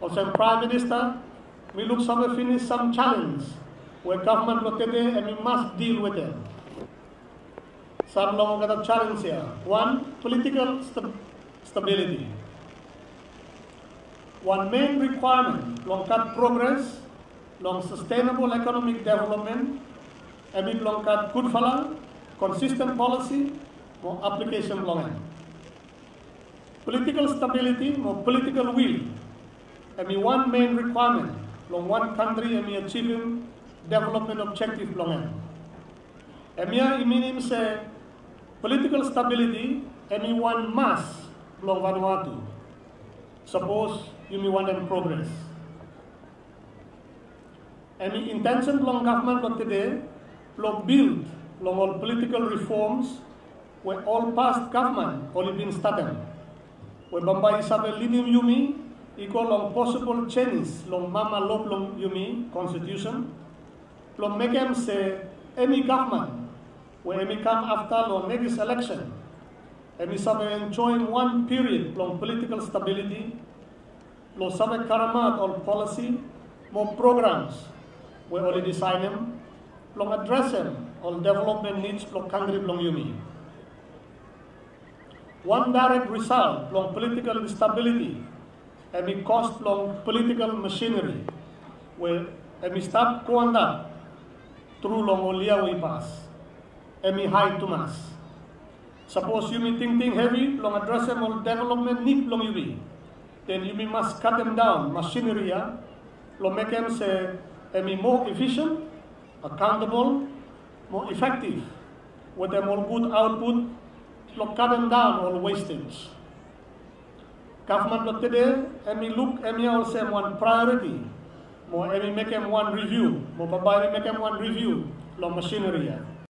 Also, Prime Minister, we look some finish some challenge where government located and we must deal with them. Some long a challenge here. One, political st- stability. One main requirement, long cut progress, long sustainable economic development, and with long cut good fala, consistent policy, more application long Political stability, more political will, and one main requirement, long one country and achieving development objective long And here meaning say political stability and one mass long Vanuatu. Suppose you may want them progress. The intention long government of today, long build long all political reforms where all past government only been started. Where Bambai Isabel leading Yumi, equal long possible changes long mama lop long Yumi constitution, long make them say any government when we come after long next election, and we enjoying one period long political stability, long sabe karamat or policy, more programs, we already sign them, long address them, all development needs long country long yumi. One direct result long political instability, and we cost long political machinery, we start kuanda through long we pass, and we high to mass. Suppose you may think, think heavy, long address them all development need long you be. Then you must cut them down, machinery, long make them say, be more efficient, accountable, more effective, with them all good output, long cut them down all wastage. Government look today, and we look, and we also one priority, more, and we make them one review, more, but make them one review, long machinery?